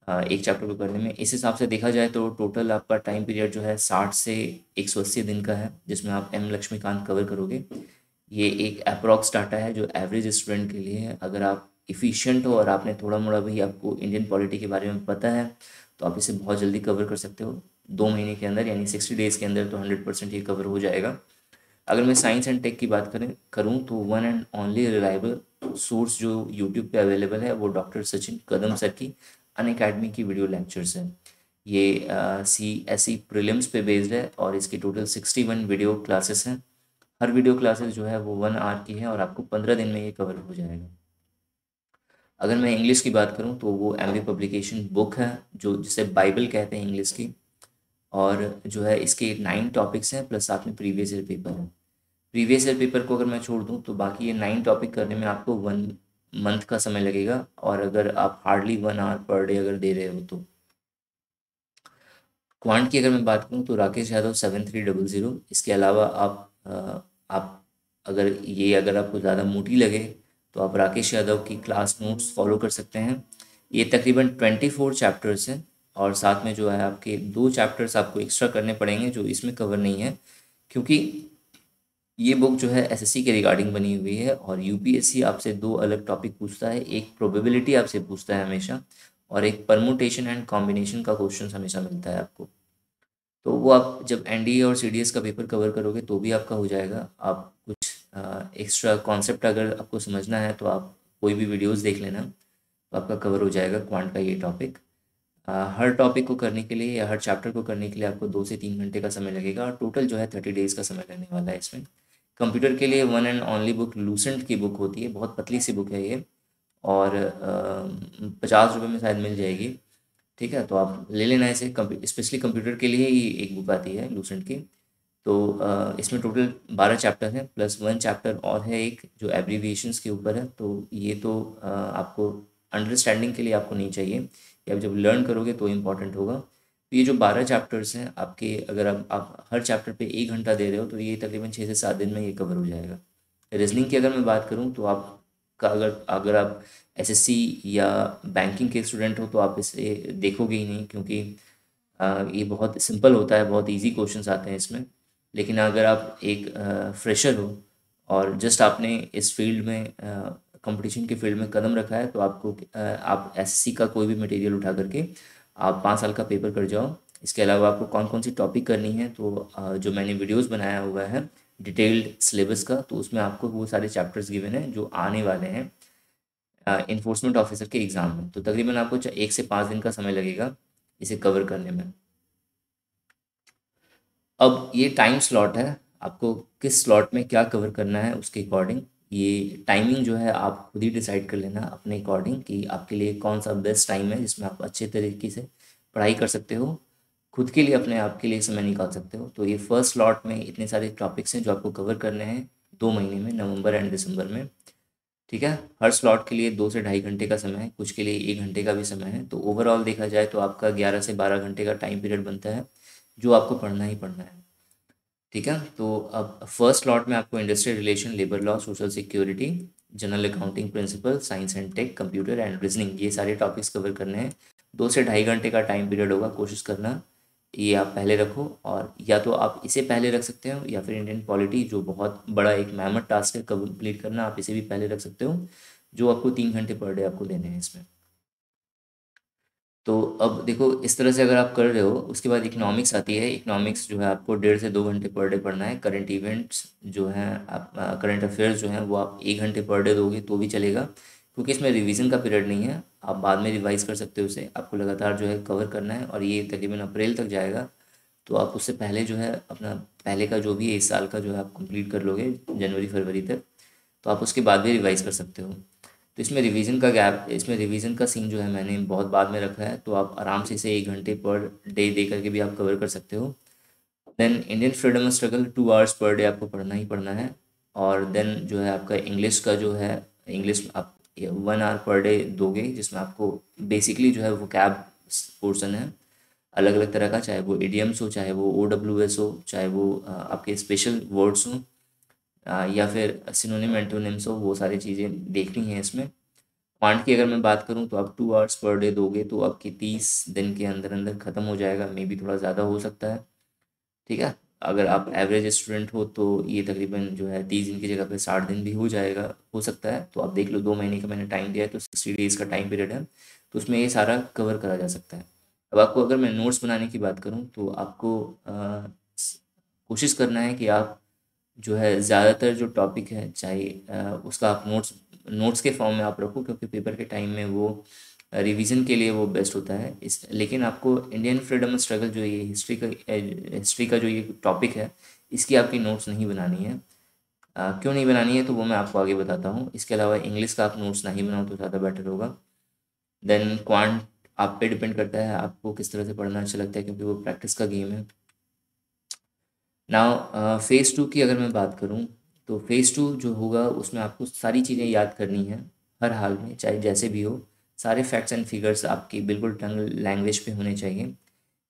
एक चैप्टर को करने में। इस हिसाब से देखा जाए तो टोटल आपका टाइम पीरियड जो है साठ से एक सौ अस्सी दिन का है, जिसमें आप एम लक्ष्मीकांत कवर करोगे। ये एक अप्रॉक्स डाटा है जो एवरेज स्टूडेंट के लिए है। अगर आप इफ़िशियंट हो और आपने थोड़ा मोड़ा भी आपको इंडियन पॉलिटी के बारे में पता है तो आप इसे बहुत जल्दी कवर कर सकते हो। दो महीने के अंदर, यानी सिक्सटी डेज़ के अंदर तो हंड्रेड परसेंट ये कवर हो जाएगा। अगर मैं साइंस एंड टेक की बात करें, करूँ तो one and only reliable source जो यूट्यूब पे अवेलेबल है, वो डॉक्टर सचिन कदम सर की अन अकेडमी की वीडियो लेक्चर्स है। ये सी एस सी प्रिलिम्स पे बेस्ड है और इसकी total sixty one video classes हैं। हर वीडियो क्लासेस जो है वो वन आवर की है और आपको पंद्रह दिन में ये कवर हो जाएगा। अगर मैं इंग्लिश की बात करूँ तो वो एमवी पब्लिकेशन बुक है, जो जिसे बाइबल कहते हैं इंग्लिश की, और जो है इसके नाइन टॉपिक्स हैं प्लस साथ में प्रीवियस ईयर पेपर है। प्रीवियस ईयर पेपर को अगर मैं छोड़ दूँ तो बाकी ये नाइन टॉपिक करने में आपको वन मंथ का समय लगेगा, और अगर आप hardly one hour per day अगर दे रहे हो तो। क्वांट की अगर मैं बात करूँ तो Rakesh Yadav seven three double zero इसके अलावा आप आप अगर ये अगर आपको ज़्यादा मोटी लगे तो आप राकेश यादव की क्लास नोट्स फॉलो कर सकते हैं। ये तकरीबन ट्वेंटी फोर चैप्टर्स हैं और साथ में जो है आपके दो चैप्टर्स आपको एक्स्ट्रा करने पड़ेंगे जो इसमें कवर नहीं है, क्योंकि ये बुक जो है एसएससी के रिगार्डिंग बनी हुई है और यूपीएससी आपसे दो अलग टॉपिक पूछता है। एक प्रोबेबिलिटी आपसे पूछता है हमेशा और एक परमोटेशन एंड कॉम्बिनेशन का क्वेश्चन हमेशा मिलता है आपको। तो वो आप जब एनडीए और सीडीएस का पेपर कवर करोगे तो भी आपका हो जाएगा। आप एक्स्ट्रा कॉन्सेप्ट अगर आपको समझना है तो आप कोई भी वीडियोस देख लेना तो आपका कवर हो जाएगा क्वांट का ये टॉपिक हर टॉपिक को करने के लिए या हर चैप्टर को करने के लिए आपको दो से तीन घंटे का समय लगेगा और टोटल जो है थर्टी डेज़ का समय लगने वाला है इसमें. कंप्यूटर के लिए one and only book Lucent की बुक होती है, बहुत पतली सी बुक है ये. और पचास रुपये में शायद मिल जाएगी. ठीक है तो आप ले लेना इसे स्पेशली कंप्यूटर के लिए ही एक बुक आती है लूसेंट की. तो इसमें टोटल बारह चैप्टर हैं प्लस वन चैप्टर और है एक जो एब्रीविएशंस के ऊपर है तो ये तो आपको अंडरस्टैंडिंग के लिए आपको नहीं चाहिए। कि आप जब लर्न करोगे तो इंपॉर्टेंट होगा। तो ये जो बारह चैप्टर्स हैं आपके अगर आप, आप हर चैप्टर पे एक घंटा दे रहे हो तो ये तकरीबन छः से सात दिन में ये कवर हो जाएगा। रीजनिंग की अगर मैं बात करूँ तो आपका अगर अगर आप एसएससी या बैंकिंग के स्टूडेंट हो तो आप इसे देखोगे ही नहीं क्योंकि ये बहुत सिंपल होता है बहुत ईजी क्वेश्चंस आते हैं इसमें। लेकिन अगर आप एक फ्रेशर हो और जस्ट आपने इस फ़ील्ड में कंपटीशन के फ़ील्ड में कदम रखा है तो आपको आप एसएससी का कोई भी मटेरियल उठा करके आप पाँच साल का पेपर कर जाओ। इसके अलावा आपको कौन कौन सी टॉपिक करनी है तो जो मैंने वीडियोस बनाया हुआ है डिटेल्ड सिलेबस का तो उसमें आपको वो सारे चैप्टर्स गिवन हैं, जो आने वाले हैं इन्फोर्समेंट ऑफिसर के एग्ज़ाम में। तो तकरीबन आपको एक से पाँच दिन का समय लगेगा इसे कवर करने में। अब ये टाइम स्लॉट है, आपको किस स्लॉट में क्या कवर करना है उसके अकॉर्डिंग ये टाइमिंग जो है आप खुद ही डिसाइड कर लेना अपने अकॉर्डिंग कि आपके लिए कौन सा बेस्ट टाइम है जिसमें आप अच्छे तरीके से पढ़ाई कर सकते हो, खुद के लिए अपने आप के लिए समय निकाल सकते हो। तो ये फ़र्स्ट स्लॉट में इतने सारे टॉपिक्स हैं जो आपको कवर करने हैं दो महीने में, नवंबर एंड दिसंबर में। ठीक है? हर स्लॉट के लिए दो से ढाई घंटे का समय है, कुछ के लिए एक घंटे का भी समय है। तो ओवरऑल देखा जाए तो आपका ग्यारह से बारह घंटे का टाइम पीरियड बनता है। जो आपको पढ़ना ही पढ़ना है। ठीक है? तो अब फ़र्स्ट लॉट में आपको industrial relation labour law social security general accounting principle science and tech computer and reasoning ये सारे टॉपिक्स कवर करने हैं। दो से ढाई घंटे का टाइम पीरियड होगा कोशिश करना, ये आप पहले रखो और या तो आप इसे पहले रख सकते हो या फिर इंडियन पॉलिटी जो बहुत बड़ा एक मेहमत टास्क है कंप्लीट करना, आप इसे भी पहले रख सकते हो। जो आपको तीन घंटे पर डे आपको देने हैं इसमें। तो अब देखो, इस तरह से अगर आप कर रहे हो, उसके बाद इकोनॉमिक्स आती है। इकोनॉमिक्स जो है आपको डेढ़ से दो घंटे पर डे पढ़ना है। करंट इवेंट्स जो हैं, आप करंट अफेयर्स जो हैं, वो आप एक घंटे पर डे दोगे तो भी चलेगा। क्योंकि इसमें रिवीजन का पीरियड नहीं है। आप बाद में रिवाइज कर सकते हो उसे। आपको लगातार जो है कवर करना है और ये तकरीबन अप्रैल तक जाएगा। तो आप उससे पहले जो है, अपना पहले का जो भी है, इस साल का जो है आप कंप्लीट कर लोगे, जनवरी, फरवरी तक। तो आप उसके बाद भी रिवाइज कर सकते हो। तो इसमें रिवीजन का गैप इसमें रिवीजन का सीन जो है मैंने बहुत बाद में रखा है तो आप आराम से इसे एक घंटे पर डे दे करके भी आप कवर कर सकते हो। Then Indian freedom struggle two hours per day आपको पढ़ना ही पढ़ना है, और देन जो है आपका इंग्लिश का जो है इंग्लिश आप वन आवर पर डे दोगे, जिसमें आपको बेसिकली जो है वो कैब पोर्सन है अलग अलग तरह का, चाहे वो एडियम्स हो, चाहे वो ओ डब्ल्यू एस हो, चाहे वो आपके स्पेशल वर्ड्स हों या फिर सिनोनिम एंटोनिम्स हो वो सारी चीज़ें देखनी हैं इसमें। क्वांट की अगर मैं बात करूँ तो आप टू आवर्स पर डे दोगे तो आपकी तीस दिन के अंदर अंदर ख़त्म हो जाएगा मे बी थोड़ा ज़्यादा हो सकता है। ठीक है? अगर आप एवरेज स्टूडेंट हो तो ये तकरीबन जो है तीस दिन की जगह पे साठ दिन भी हो जाएगा, हो सकता है। तो आप देख लो, दो महीने का मैंने टाइम दिया है तो सिक्सटी डेज़ का टाइम पीरियड है। तो उसमें ये सारा कवर करा जा सकता है। अब आपको अगर मैं नोट्स बनाने की बात करूँ तो आपको कोशिश करना है कि आप जो है ज़्यादातर जो टॉपिक है चाहे उसका आप नोट्स नोट्स के फॉर्म में आप रखो क्योंकि पेपर के टाइम में वो रिवीजन के लिए वो बेस्ट होता है। इस लेकिन आपको इंडियन फ्रीडम स्ट्रगल जो ये हिस्ट्री का हिस्ट्री का जो ये टॉपिक है इसकी आपकी नोट्स नहीं बनानी है। आ, क्यों नहीं बनानी है तो वो मैं आपको आगे बताता हूँ। इसके अलावा इंग्लिश का आप नोट्स नहीं बनाओ तो ज़्यादा बेटर होगा। देन क्वांट आप पे डिपेंड करता है आपको किस तरह से पढ़ना अच्छा लगता है क्योंकि वो प्रैक्टिस का गेम है। नाउ फ़ेज़ टू की अगर मैं बात करूँ तो फ़ेज़ टू जो होगा, उसमें आपको सारी चीज़ें याद करनी है, हर हाल में, चाहे जैसे भी हो, सारे फैक्ट्स एंड फिगर्स आपकी बिल्कुल टंग लैंग्वेज पे होने चाहिए।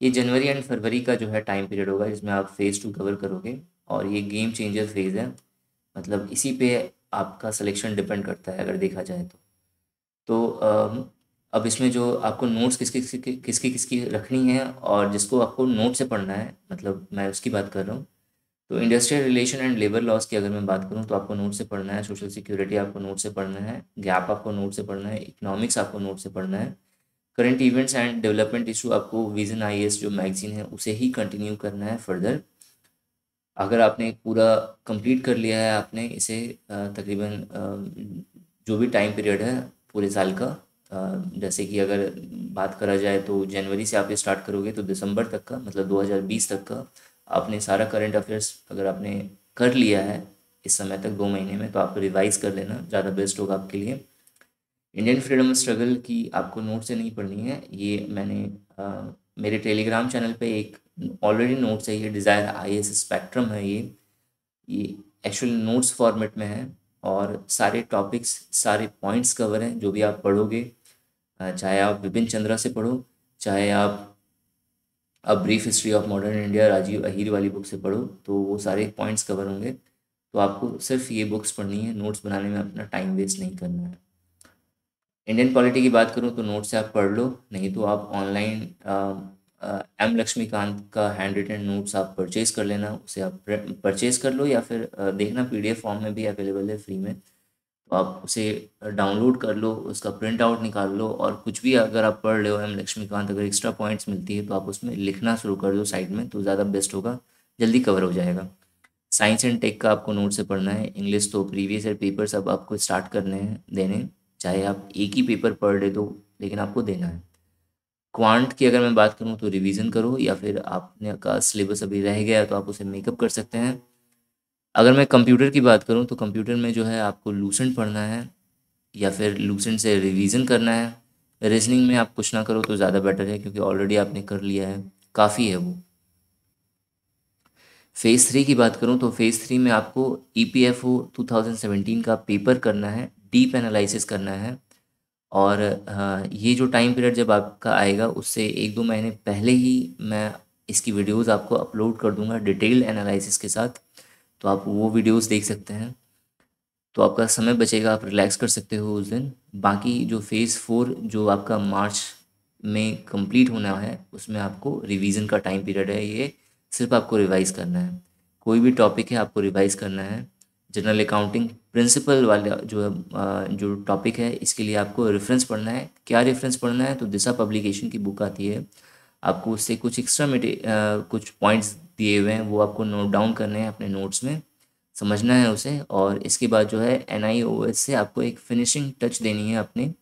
ये जनवरी एंड फरवरी का जो है टाइम पीरियड होगा, जिसमें आप फ़ेज़ टू कवर करोगे, और ये गेम चेंजर फ़ेज़ है। मतलब इसी पे आपका सिलेक्शन डिपेंड करता है, अगर देखा जाए तो। तो अब इसमें जो आपको नोट्स किसकी किसकी किसकी किसकी रखनी है और जिसको आपको नोट से पढ़ना है मतलब मैं उसकी बात कर रहा हूँ तो industrial relation and labour laws की अगर मैं बात करूँ तो आपको नोट से पढ़ना है सोशल सिक्योरिटी आपको नोट से पढ़ना है गैप आपको नोट से पढ़ना है इकोनॉमिक्स आपको नोट से पढ़ना है current events and development issue आपको विजन आई जो मैगजीन है, उसे ही कंटिन्यू करना है फर्दर अगर आपने पूरा कंप्लीट कर लिया है, आपने इसे तकरीबन जो भी टाइम पीरियड है, पूरे साल का जैसे कि अगर बात करा जाए तो जनवरी से आप ये स्टार्ट करोगे तो दिसंबर तक का मतलब 2020 तक का आपने सारा करंट अफेयर्स अगर आपने कर लिया है इस समय तक दो महीने में तो आप रिवाइज कर लेना ज़्यादा बेस्ट होगा आपके लिए। इंडियन फ्रीडम स्ट्रगल की आपको नोट से नहीं पढ़नी है ये मैंने आ, मेरे टेलीग्राम चैनल पे एक ऑलरेडी नोट्स है ये डिज़ायर आई एस स्पेक्ट्रम है ये। ये एक्चुअल नोट्स फॉर्मेट में है और सारे टॉपिक्स सारे पॉइंट्स कवर हैं जो भी आप पढ़ोगे चाहे आप विपिन चंद्रा से पढ़ो, चाहे आप अब brief history of modern India Rajiv Ahir वाली बुक से पढ़ो तो वो सारे पॉइंट्स कवर होंगे। तो आपको सिर्फ़ ये बुक्स पढ़नी है नोट्स बनाने में अपना टाइम वेस्ट नहीं करना है। इंडियन पॉलिटी की बात करूँ तो नोट से आप पढ़ लो, नहीं तो आप ऑनलाइन एम लक्ष्मीकांत का हैंड रिटन नोट्स आप परचेज़ कर लेना, उसे आप परचेज़ कर लो या फिर देखना पीडीएफ फॉर्म में भी अवेलेबल है फ्री में। तो आप उसे डाउनलोड कर लो, उसका प्रिंट आउट निकाल लो और कुछ भी अगर आप पढ़ रहे हो एम लक्ष्मीकांत अगर एक्स्ट्रा पॉइंट्स मिलती है तो आप उसमें लिखना शुरू कर दो साइड में तो ज़्यादा बेस्ट होगा, जल्दी कवर हो जाएगा। साइंस एंड टेक का आपको नोट से पढ़ना है इंग्लिश तो प्रीवियस ईयर पेपर्स अब आपको स्टार्ट करने हैं, देने, चाहे आप एक ही पेपर पढ़ रहे दो लेकिन आपको देना है। क्वांट की अगर मैं बात करूँ तो रिवीजन करो, या फिर आपने का सिलेबस अभी रह गया तो आप उसे मेकअप कर सकते हैं। अगर मैं कंप्यूटर की बात करूँ तो कंप्यूटर में जो है आपको लूसेंट पढ़ना है, या फिर लूसेंट से रिवीजन करना है। रीजनिंग में आप कुछ ना करो तो ज़्यादा बेटर है, क्योंकि ऑलरेडी आपने कर लिया है। काफ़ी है वो। फ़ेज़ थ्री की बात करूँ तो फ़ेज़ थ्री में आपको E P F O two thousand seventeen का पेपर करना है डीप एनालिसिस करना है। और ये जो टाइम पीरियड जब आपका आएगा, उससे एक दो महीने पहले ही मैं इसकी वीडियोस आपको अपलोड कर दूँगा डिटेल एनालिसिस के साथ। तो आप वो वीडियोस देख सकते हैं। तो आपका समय बचेगा, आप रिलैक्स कर सकते हो उस दिन। बाकी जो फ़ेज़ फोर जो आपका मार्च में कंप्लीट होना है, उसमें आपको रिवीजन का टाइम पीरियड है। ये सिर्फ़ आपको रिवाइज़ करना है। कोई भी टॉपिक है, आपको रिवाइज़ करना है। जनरल अकाउंटिंग प्रिंसिपल वाला जो है जो टॉपिक है, इसके लिए आपको रेफरेंस पढ़ना है। क्या रेफरेंस पढ़ना है? तो दिशा पब्लिकेशन की बुक आती है। आपको उससे कुछ एक्स्ट्रा कुछ पॉइंट्स दिए हुए हैं, वो आपको नोट डाउन करने हैं अपने नोट्स में, समझना है उसे और इसके बाद जो है एन आई ओ एस से आपको एक फिनिशिंग टच देनी है अपने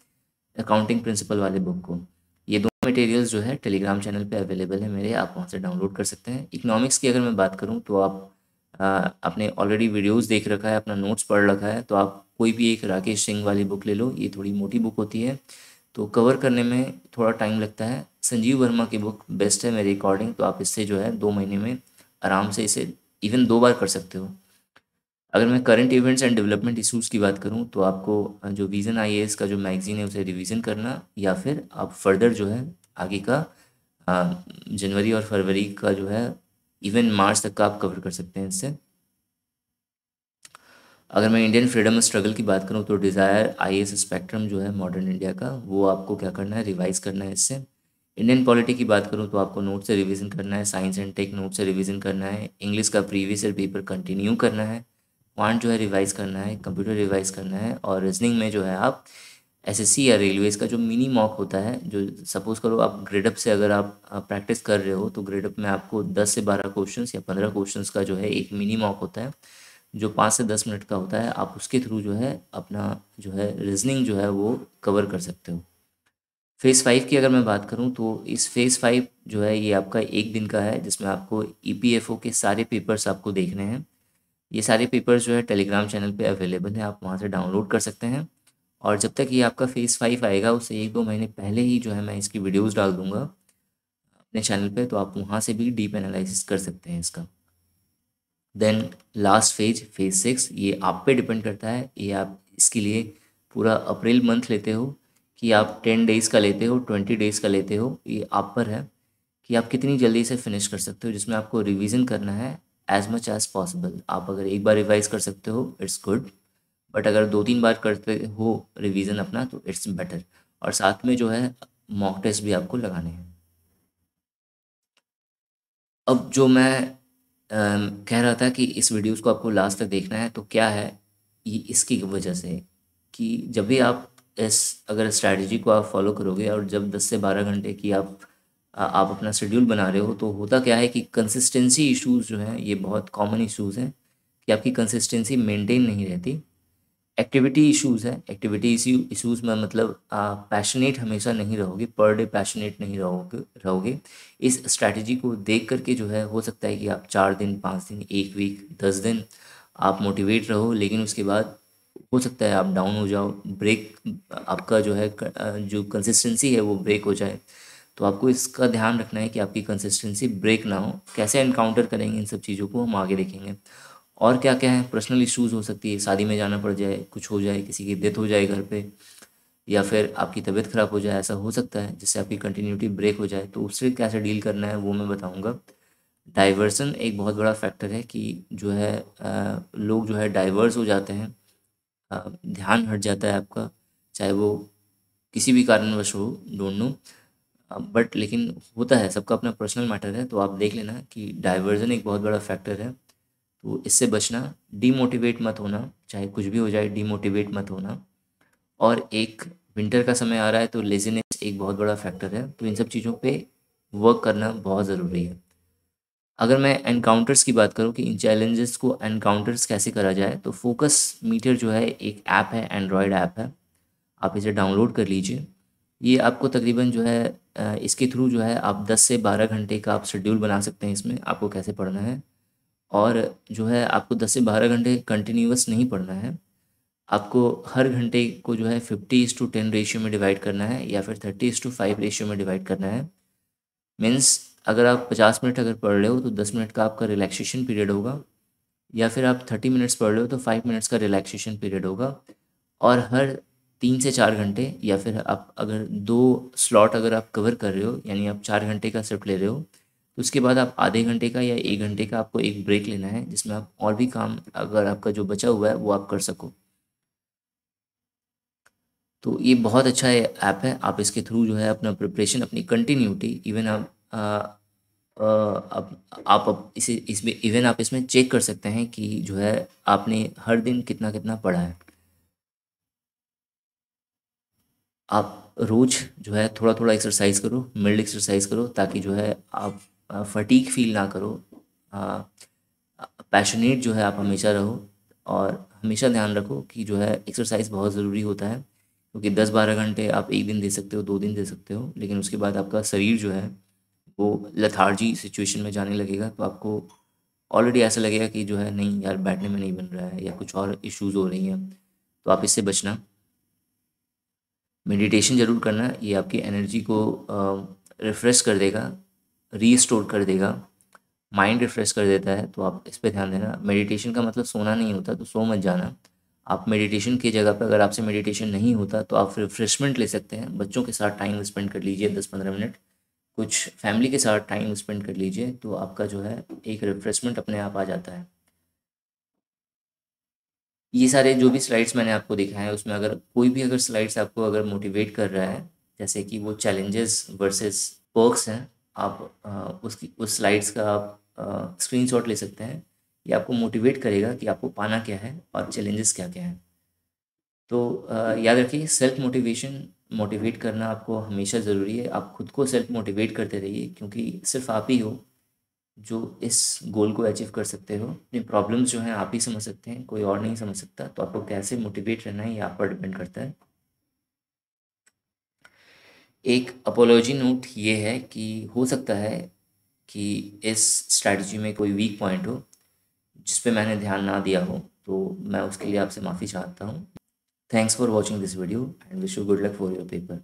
अकाउंटिंग प्रिंसिपल वाले बुक को। ये दोनों मटेरियल्स जो है टेलीग्राम चैनल पे अवेलेबल है, मेरे, आप वहाँ से डाउनलोड कर सकते हैं। इकोनॉमिक्स की अगर मैं बात करूँ तो आप आपने ऑलरेडी वीडियोस देख रखा है, अपना नोट्स पढ़ रखा है तो आप कोई भी एक राकेश सिंह वाली बुक ले लो, ये थोड़ी मोटी बुक होती है। तो कवर करने में थोड़ा टाइम लगता है। संजीव वर्मा की बुक बेस्ट है मेरे अकॉर्डिंग तो आप इससे जो है दो महीने में आराम से इसे इवन दो बार कर सकते हो। अगर मैं current events and development issues की बात करूँ तो आपको जो विज़न आईएएस का जो मैगज़ीन है, उसे रिवीजन करना या फिर आप फर्दर जो है, आगे का जनवरी और फरवरी का जो है इवन मार्च तक का आप कवर कर सकते हैं इससे। अगर मैं इंडियन फ्रीडम स्ट्रगल की बात करूँ तो डिज़ायर आईएएस स्पेक्ट्रम जो है मॉडर्न इंडिया का, वो आपको क्या करना है रिवाइज करना है इससे। इंडियन पॉलिटी की बात करूँ तो आपको नोट से रिवीजन करना है साइंस एंड टेक नोट से रिवीजन करना है इंग्लिश का प्रीवियस ईयर पेपर कंटिन्यू करना है पॉइंट जो है रिवाइज करना है कंप्यूटर रिवाइज करना है और रीजनिंग में जो है आप एसएससी या रेलवेज का जो मिनी मॉक होता है, जो सपोज़ करो आप ग्रेडअप से अगर आप प्रैक्टिस कर रहे हो तो ग्रेडअप में आपको 10 से बारह क्वेश्चन या पंद्रह क्वेश्चन का जो है एक मिनी मॉक होता है, जो पाँच से दस मिनट का होता है, आप उसके थ्रू जो है अपना जो है रीजनिंग जो है वो कवर कर सकते हो। फ़ेज़ फाइव की अगर मैं बात करूँ तो इस फ़ेज़ फाइव जो है ये आपका एक दिन का है, जिसमें आपको ईपीएफओ के सारे पेपर्स आपको देखने हैं। ये सारे पेपर्स जो है टेलीग्राम चैनल पे अवेलेबल हैं, आप वहाँ से डाउनलोड कर सकते हैं। और जब तक ये आपका फ़ेज़ फाइव आएगा उससे एक दो महीने पहले ही जो है मैं इसकी वीडियोज़ डाल दूँगा अपने चैनल पे तो आप वहाँ से भी डीप एनालिसिस कर सकते हैं इसका। Then last phase phase six ये आप पे डिपेंड करता है। ये आप इसके लिए पूरा अप्रैल मंथ लेते हो। कि आप टेन डेज़ का लेते हो ट्वेंटी डेज़ का लेते हो ये आप पर है कि आप कितनी जल्दी से फिनिश कर सकते हो जिसमें आपको रिवीजन करना है एज मच एज़ पॉसिबल आप अगर एक बार रिवाइज कर सकते हो इट्स गुड बट अगर दो तीन बार करते हो रिवीजन अपना तो इट्स बेटर और साथ में जो है मॉक टेस्ट भी आपको लगाने हैं। अब जो मैं आ, कह रहा था कि इस वीडियोस को आपको लास्ट तक देखना है तो क्या है ये इसकी वजह से कि जब भी आप इस अगर स्ट्रैटेजी को आप फॉलो करोगे और जब 10 से 12 घंटे की आप आप अपना शेड्यूल बना रहे हो तो होता क्या है कि कंसिस्टेंसी इश्यूज़ जो हैं, ये बहुत कॉमन इश्यूज़ हैं कि आपकी कंसिस्टेंसी मेंटेन नहीं रहती। एक्टिविटी इश्यूज़ है। एक्टिविटी इश्यूज़ में मतलब पैशनेट हमेशा नहीं रहोगे पर डे पैशनेट नहीं रहोगे रहोगे। इस स्ट्रैटेजी को देख करके जो है, हो सकता है कि आप चार दिन, पाँच दिन, एक वीक दस दिन आप मोटिवेट रहो, लेकिन उसके बाद हो सकता है आप डाउन हो जाओ ब्रेक आपका जो है जो कंसिस्टेंसी है वो ब्रेक हो जाए। तो आपको इसका ध्यान रखना है कि आपकी कंसिस्टेंसी ब्रेक ना हो। कैसे इनकाउंटर करेंगे इन सब चीज़ों को हम आगे देखेंगे। और क्या क्या है? पर्सनल इश्यूज़ हो सकती है, शादी में जाना पड़ जाए, कुछ हो जाए, किसी की डेथ हो जाए घर पे, या फिर आपकी तबीयत ख़राब हो जाए, ऐसा हो सकता है जिससे आपकी कंटिन्यूटी ब्रेक हो जाए। तो उससे कैसे डील करना है वो मैं बताऊँगा। डाइवर्सन एक बहुत बड़ा फैक्टर है कि जो है लोग जो है डाइवर्स हो जाते हैं। ध्यान हट जाता है आपका, चाहे वो किसी भी कारणवश हो डोंट नो बट लेकिन होता है, सबका अपना पर्सनल मैटर है तो आप देख लेना कि डाइवर्जन एक बहुत बड़ा फैक्टर है। तो इससे बचना डीमोटिवेट मत होना, चाहे कुछ भी हो जाए डीमोटिवेट मत होना। और एक विंटर का समय आ रहा है तो लेजीनेस एक बहुत बड़ा फैक्टर है। तो इन सब चीज़ों पे वर्क करना बहुत ज़रूरी है। अगर मैं एनकाउंटर्स की बात करूँ कि इन चैलेंजेस को एनकाउंटर्स कैसे करा जाए तो फोकस मीटर जो है एक ऐप है एंड्रॉयड ऐप है। आप इसे डाउनलोड कर लीजिए। ये आपको तकरीबन जो है इसके थ्रू जो है, आप 10 से 12 घंटे का आप शेड्यूल बना सकते हैं इसमें, आपको कैसे पढ़ना है। और जो है, आपको 10 से 12 घंटे कंटिन्यूस नहीं पढ़ना है। आपको हर घंटे को जो है fifty is to ten ratio में डिवाइड करना है, या फिर thirty is to five ratio में डिवाइड करना है। मीन्स अगर आप पचास मिनट अगर पढ़ रहे हो तो दस मिनट का आपका रिलैक्सेशन पीरियड होगा, या फिर आप थर्टी मिनट्स पढ़ रहे हो तो फाइव मिनट्स का रिलैक्सेशन पीरियड होगा, और हर तीन से चार घंटे, या फिर आप अगर दो स्लॉट अगर आप कवर कर रहे हो, यानी आप चार घंटे का शिफ्ट ले रहे हो तो उसके बाद आप आधे घंटे का या एक घंटे का आपको एक ब्रेक लेना है, जिसमें आप और भी काम अगर आपका जो बचा हुआ है वो आप कर सको। तो ये बहुत अच्छा ऐप है, आप इसके थ्रू जो है अपना प्रिपरेशन अपनी कंटिन्यूटी इवन आप आप आप इसे, इसमें इवन आप इसमें चेक कर सकते हैं कि जो है आपने हर दिन कितना कितना पढ़ा है। आप रोज़ जो है थोड़ा थोड़ा एक्सरसाइज करो मिल्ड एक्सरसाइज करो, ताकि जो है आप फटीक फील ना करो। पैशनेट जो है आप हमेशा रहो और हमेशा ध्यान रखो कि जो है एक्सरसाइज बहुत ज़रूरी होता है। क्योंकि दस बारह घंटे आप एक दिन दे सकते हो, दो दिन दे सकते हो, लेकिन उसके बाद आपका शरीर जो है वो लथार्जी सिचुएशन में जाने लगेगा तो आपको ऑलरेडी ऐसा लगेगा कि जो है, नहीं यार, बैठने में नहीं बन रहा है या कुछ और इश्यूज़ हो रही हैं तो आप इससे बचना। मेडिटेशन ज़रूर करना, ये आपकी एनर्जी को रिफ़्रेश कर देगा रीस्टोर कर देगा माइंड रिफ़्रेश कर देता है तो आप इस पर ध्यान देना। मेडिटेशन का मतलब सोना नहीं होता तो सो मत जाना। आप मेडिटेशन की जगह पर अगर आपसे मेडिटेशन नहीं होता तो आप रिफ़्रेशमेंट ले सकते हैं। बच्चों के साथ टाइम स्पेंड कर लीजिए दस पंद्रह मिनट। कुछ फैमिली के साथ टाइम स्पेंड कर लीजिए तो आपका जो है एक रिफ़्रेशमेंट अपने आप आ जाता है। ये सारे जो भी स्लाइड्स मैंने आपको दिखाए हैं उसमें अगर कोई भी अगर स्लाइड्स आपको अगर मोटिवेट कर रहा है जैसे कि वो चैलेंजेस वर्सेस पर्क्स हैं आप उसकी उस स्लाइड्स का आप स्क्रीनशॉट ले सकते हैं। ये आपको मोटिवेट करेगा कि आपको पाना क्या है और चैलेंजेस क्या क्या हैं। तो आ, याद रखिए सेल्फ मोटिवेशन मोटिवेट करना आपको हमेशा ज़रूरी है। आप खुद को सेल्फ मोटिवेट करते रहिए, क्योंकि सिर्फ़ आप ही हो जो इस गोल को अचीव कर सकते हो। अपनी प्रॉब्लम्स जो हैं आप ही समझ सकते हैं, कोई और नहीं समझ सकता। तो आपको कैसे मोटिवेट रहना है, ये आप पर डिपेंड करता है। एक अपोलॉजी नोट ये है कि हो सकता है कि इस स्ट्रैटेजी में कोई वीक पॉइंट हो, जिस पे मैंने ध्यान ना दिया हो। तो मैं उसके लिए आपसे माफ़ी चाहता हूँ। Thanks for watching this video and wish you good luck for your paper.